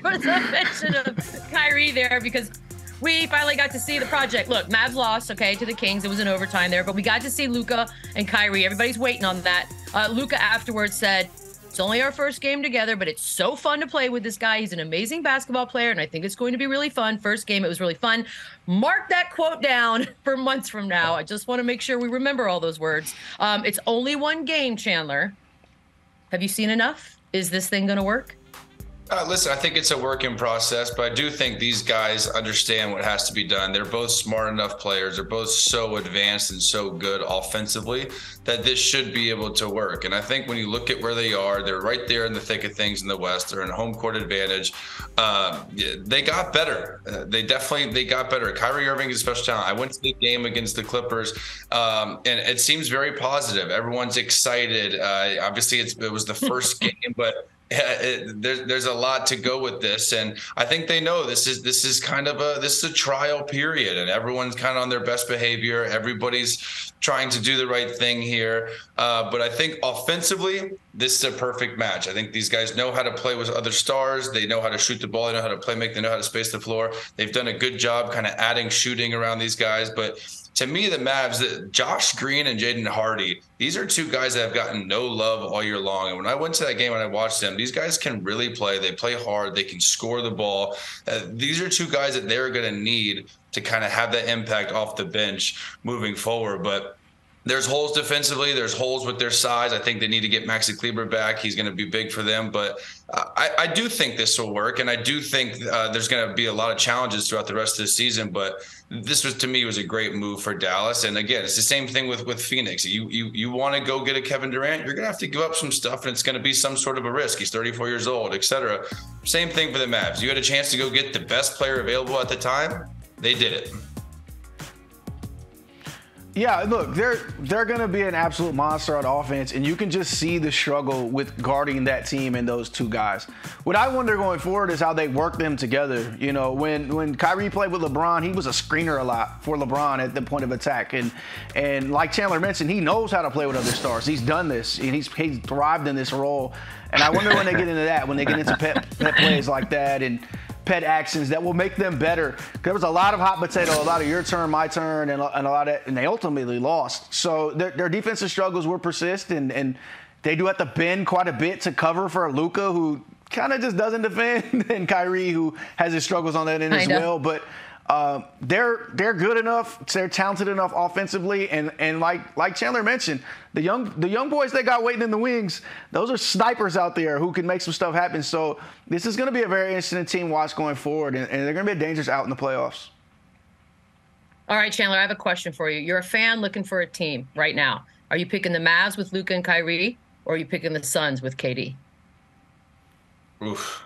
for the mention of Kyrie there because we finally got to see the project. Look, Mavs lost, okay, to the Kings. It was an overtime there, but we got to see Luka and Kyrie. Everybody's waiting on that. Uh, Luka afterwards said, it's only our first game together, but it's so fun to play with this guy. He's an amazing basketball player, and I think it's going to be really fun. First game, it was really fun. Mark that quote down for months from now. I just want to make sure we remember all those words. Um, it's only one game, Chandler. Have you seen enough? Is this thing going to work? Uh, listen, I think it's a work in process, but I do think these guys understand what has to be done. They're both smart enough players. They're both so advanced and so good offensively that this should be able to work. And I think when you look at where they are, they're right there in the thick of things in the West. They're in home court advantage. Um, they got better. Uh, they definitely they got better. Kyrie Irving is a special talent. I went to the game against the Clippers, um, and it seems very positive. Everyone's excited. Uh, obviously, it was the first game, but there's there's a lot to go with this, and I think they know this is this is kind of a this is a trial period, and everyone's kind of on their best behavior. Everybody's trying to do the right thing here, uh, but I think offensively, this is a perfect match. I think these guys know how to play with other stars. They know how to shoot the ball. They know how to play make. They know how to space the floor. They've done a good job, kind of adding shooting around these guys, but to me, the Mavs, Josh Green and Jaden Hardy, these are two guys that have gotten no love all year long. And when I went to that game and I watched them, these guys can really play. They play hard. They can score the ball. Uh, these are two guys that they're going to need to kind of have that impact off the bench moving forward. But there's holes defensively. There's holes with their size. I think they need to get Maxi Kleber back. He's going to be big for them. But I, I, do think this will work, and I do think uh, there's going to be a lot of challenges throughout the rest of the season. But this was to me was a great move for Dallas. And again, it's the same thing with with Phoenix. You you you want to go get a Kevin Durant, you're going to have to give up some stuff, and it's going to be some sort of a risk. He's 34 years old, etc. Same thing for the Mavs. You had a chance to go get the best player available at the time. They did it. Yeah, look, they're they're going to be an absolute monster on offense, and you can just see the struggle with guarding that team and those two guys. What I wonder going forward is how they work them together. You know, when when Kyrie played with LeBron, he was a screener a lot for LeBron at the point of attack, and and like Chandler mentioned, he knows how to play with other stars. He's done this, and he's he's thrived in this role. And I wonder when they get into that, when they get into pet, pet plays like that, and pet actions that will make them better. There was a lot of hot potato, a lot of your turn, my turn, and, and a lot of, and they ultimately lost. So their, their defensive struggles will persist, and, and they do have to bend quite a bit to cover for Luka, who kind of just doesn't defend, and Kyrie, who has his struggles on that end as well. But uh, they're they're good enough, they're talented enough offensively, and and like like Chandler mentioned, the young the young boys they got waiting in the wings, those are snipers out there who can make some stuff happen. So this is going to be a very interesting team watch going forward, and, and they're going to be a dangerous out in the playoffs. All right, Chandler, I have a question for you. You're a fan looking for a team right now. Are you picking the Mavs with Luka and Kyrie, or are you picking the Suns with KD? Oof.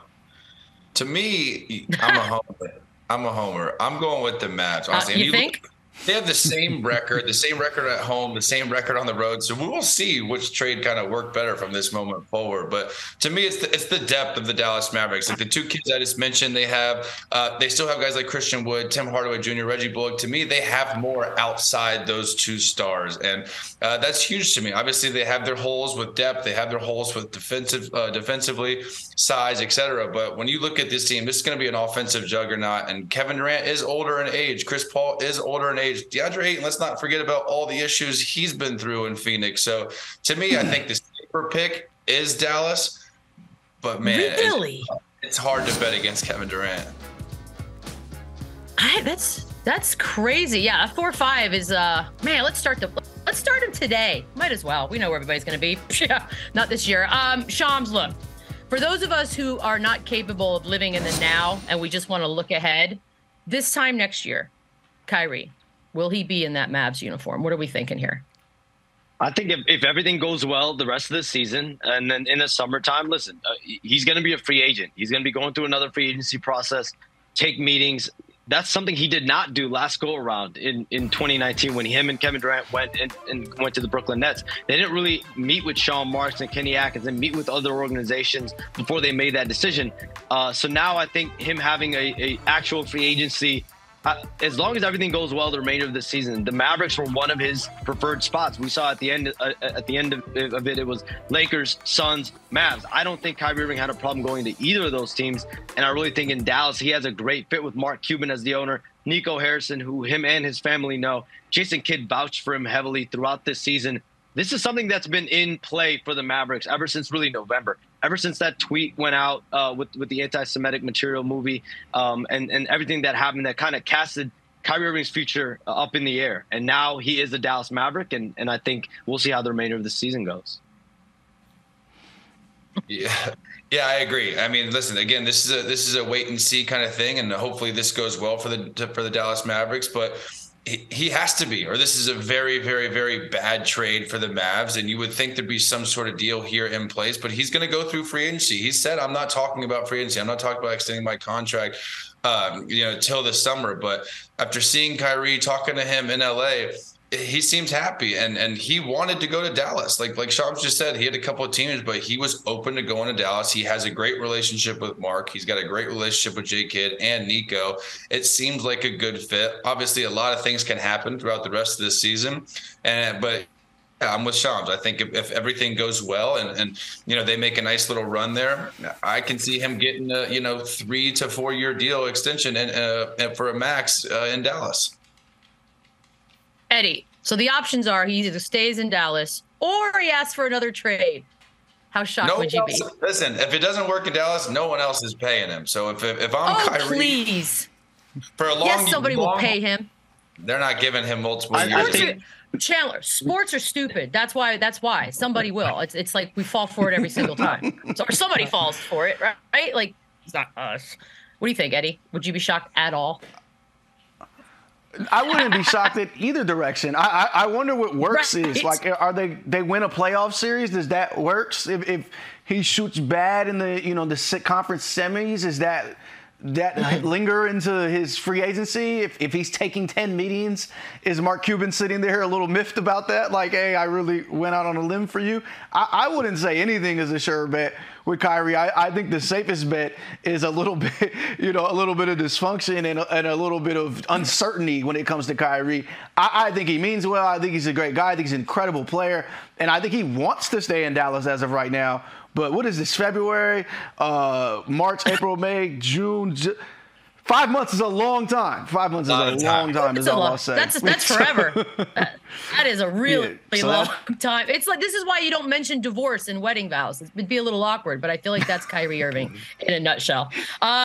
To me, I'm a homer. I'm a homer. I'm going with the Mavs. Honestly. Uh, you, you think? Look, they have the same record, the same record at home, the same record on the road. So we will see which trade kind of worked better from this moment forward. But to me, it's the, it's the depth of the Dallas Mavericks. Like the two kids I just mentioned, they have uh, they still have guys like Christian Wood, Tim Hardaway Jr., Reggie Bullock. To me, they have more outside those two stars, and uh, that's huge to me. Obviously, they have their holes with depth, they have their holes with defensive uh, defensively, size, etc. But when you look at this team, this is going to be an offensive juggernaut. And Kevin Durant is older in age. Chris Paul is older in age age. DeAndre Ayton, let's not forget about all the issues he's been through in Phoenix. So to me, I think the safer pick is Dallas. But man, really? it's, it's hard to bet against Kevin Durant. I, that's that's crazy. Yeah, a four five is uh man. Let's start the let's start him today. Might as well. We know where everybody's gonna be. not this year. Um, Shams, look. For those of us who are not capable of living in the now and we just want to look ahead, this time next year, Kyrie, Will he be in that Mavs uniform? What are we thinking here? I think if, if everything goes well the rest of the season, and then in the summertime, listen, uh, he's going to be a free agent. He's going to be going through another free agency process, take meetings. That's something he did not do last go around in, in 2019 when him and Kevin Durant went and, and went to the Brooklyn Nets. They didn't really meet with Sean Marks and Kenny Atkins and meet with other organizations before they made that decision. Uh, so now I think him having a, a actual free agency uh, as long as everything goes well the remainder of the season, the Mavericks were one of his preferred spots. We saw at the end uh, at the end of, of, it, it was Lakers, Suns, Mavs. I don't think Kyrie Irving had a problem going to either of those teams, and I really think in Dallas he has a great fit with Mark Cuban as the owner. Nico Harrison, who him and his family know. Jason Kidd vouched for him heavily throughout this season. This is something that's been in play for the Mavericks ever since really November. Ever since that tweet went out uh, with with the anti-Semitic material movie um, and and everything that happened that kind of casted Kyrie Irving's future uh, up in the air. And now he is a Dallas Maverick, and and I think we'll see how the remainder of the season goes. Yeah. Yeah, I agree. I mean, listen, again, this is a this is a wait and see kind of thing, and hopefully this goes well for the for the Dallas Mavericks. But he, has to be, or this is a very, very, very bad trade for the Mavs. And you would think there'd be some sort of deal here in place, but he's going to go through free agency. He said, "I'm not talking about free agency. I'm not talking about extending my contract." Um, you know, till the summer. But after seeing Kyrie talking to him in LA, he seems happy and and he wanted to go to Dallas. Like like Shams just said, he had a couple of teams, but he was open to going to Dallas. He has a great relationship with Mark. He's got a great relationship with J Kidd and Nico. It seems like a good fit. Obviously, a lot of things can happen throughout the rest of this season. And but yeah, I'm with Shams. I think if, if, everything goes well and, and you know they make a nice little run there, I can see him getting a you know three to four year deal extension and uh, for a max uh, in Dallas. Eddie. So the options are he either stays in Dallas or he asks for another trade. How shocked no would you else, be? Listen, if it doesn't work in Dallas, no one else is paying him. So if if, I'm oh, Kyrie, please, for a long, yes, somebody long, will pay him. They're not giving him multiple I, years. I think, Chandler, sports are stupid. That's why. That's why somebody will. It's it's like we fall for it every single time, so, or somebody falls for it, right? right? Like it's not us. What do you think, Eddie? Would you be shocked at all? I wouldn't be shocked at either direction. I, I, I wonder what works right. is like. Are they they win a playoff series? Does that works? If, if he shoots bad in the you know the conference semis, is that that linger into his free agency? If, if he's taking 10 meetings, is Mark Cuban sitting there a little miffed about that? Like, hey, I really went out on a limb for you? I, I wouldn't say anything is a sure bet with Kyrie. I, I, think the safest bet is a little bit, you know, a little bit of dysfunction and a, and a little bit of uncertainty when it comes to Kyrie. I, I, think he means well. I think he's a great guy. I think he's an incredible player. And I think he wants to stay in Dallas as of right now. But what is this? February, uh, March, April, May, June. Ju- Five months is a long time. Five months is a long time. time is all long, I'll say. That's that's forever. that, that is a really yeah, so long that, time. It's like this is why you don't mention divorce and wedding vows. It'd be a little awkward, but I feel like that's Kyrie Irving in a nutshell. Uh,